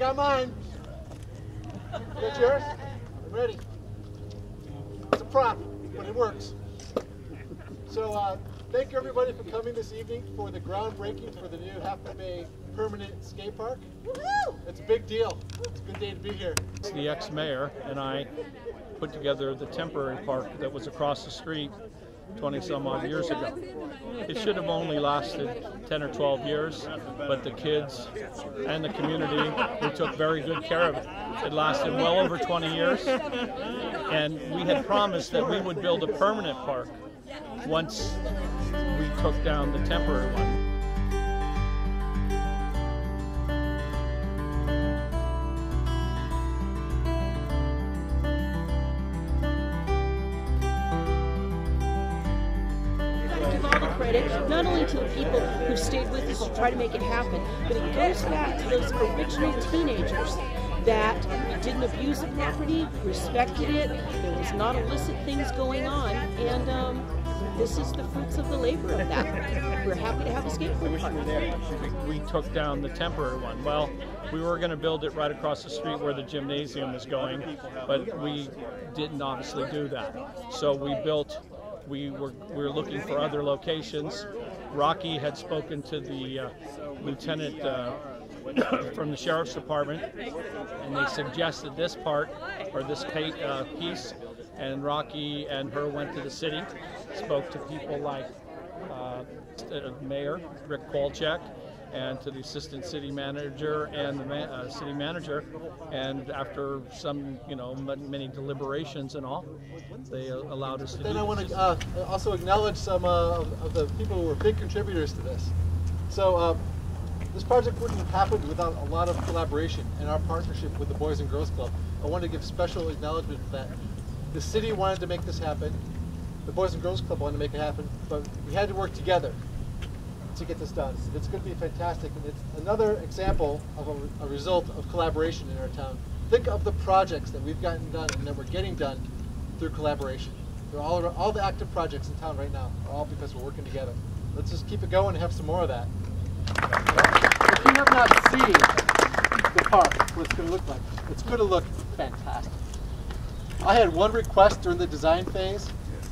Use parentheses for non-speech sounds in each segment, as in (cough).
got mine. You got yours? I'm ready. It's a prop, but it works. So uh, thank you everybody for coming this evening for the groundbreaking for the new Half Moon Bay permanent skate park. It's a big deal. It's a good day to be here. The ex-mayor and I put together the temporary park that was across the street 20 some odd years ago. It should have only lasted 10 or 12 years, but the kids and the community, we took very good care of it. It lasted well over 20 years, and we had promised that we would build a permanent park once we took down the temporary one. Credit, not only to the people who stayed with us to try to make it happen, but it goes back to those original teenagers that didn't abuse the property, respected it, there was not illicit things going on, and um, this is the fruits of the labor of that. We're happy to have a skateboard park. we took down the temporary one. Well, we were going to build it right across the street where the gymnasium is going, but we didn't obviously do that. So we built, we were, we were looking for other locations. Rocky had spoken to the uh, lieutenant uh, (coughs) from the sheriff's department, and they suggested this part or this uh, piece. And Rocky and her went to the city, spoke to people like uh, uh, Mayor Rick Kowalczyk and to the assistant city manager and the uh, city manager. And after some, you know, many deliberations and all, they uh, allowed us to Then I want to uh, also acknowledge some uh, of of the people who were big contributors to this. So uh, this project wouldn't have happened without a lot of collaboration and our partnership with the Boys and Girls Club. I want to give special acknowledgement for that. The city wanted to make this happen. The Boys and Girls Club wanted to make it happen, but we had to work together to get this done. It's going to be fantastic, and it's another example of a, a result of collaboration in our town. Think of the projects that we've gotten done and that we're getting done through collaboration. They're all, all the active projects in town right now are all because we're working together. Let's just keep it going and have some more of that. If you have not seen the park, what it's going to look like, it's going to look fantastic. I had one request during the design phase.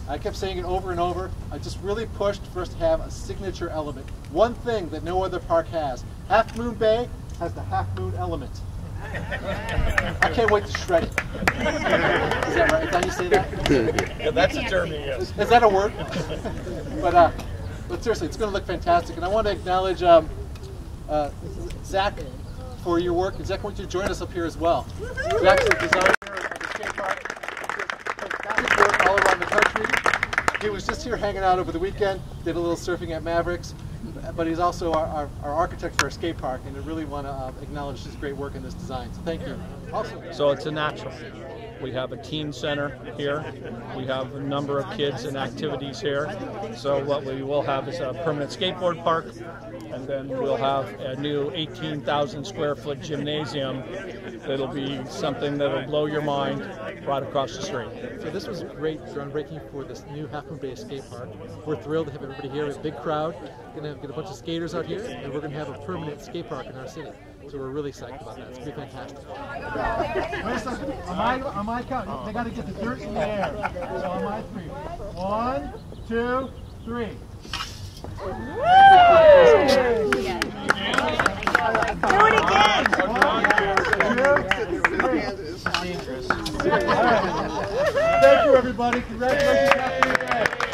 I kept saying it over and over. I just really pushed for us to have a signature element. One thing that no other park has. Half Moon Bay has the half moon element. I can't wait to shred it. Is that right? Did I say that? Yeah, that's a term, yes. Is that a word? but uh, but seriously, it's going to look fantastic, and I want to acknowledge um, uh, Zach for your work. And Zach, I want you to join us up here as well. Zach's the designer of the skate park. Did fantastic the country. He was just here hanging out over the weekend. Did a little surfing at Mavericks. But he's also our, our, our architect for our skate park, and I really want to uh, acknowledge his great work in this design. So thank you. Also, So it's a natural. We have a teen center here. We have a number of kids and activities here. So what we will have is a permanent skateboard park, and then we'll have a new 18,000 square foot gymnasium. It'll be something that'll blow your mind right across the street. So this was a great groundbreaking for this new Half Moon Bay skate park. We're thrilled to have everybody here. It's a big crowd. Gonna get a bunch of skaters out here, and we're gonna have a permanent skate park in our city. So we're really psyched about that. It's gonna be fantastic. Wait a second. On my, on my count, they got to get the dirt in the air. So on my three. One, two, three. Do it again. Thank you, everybody. Congratulations. Happy New Year.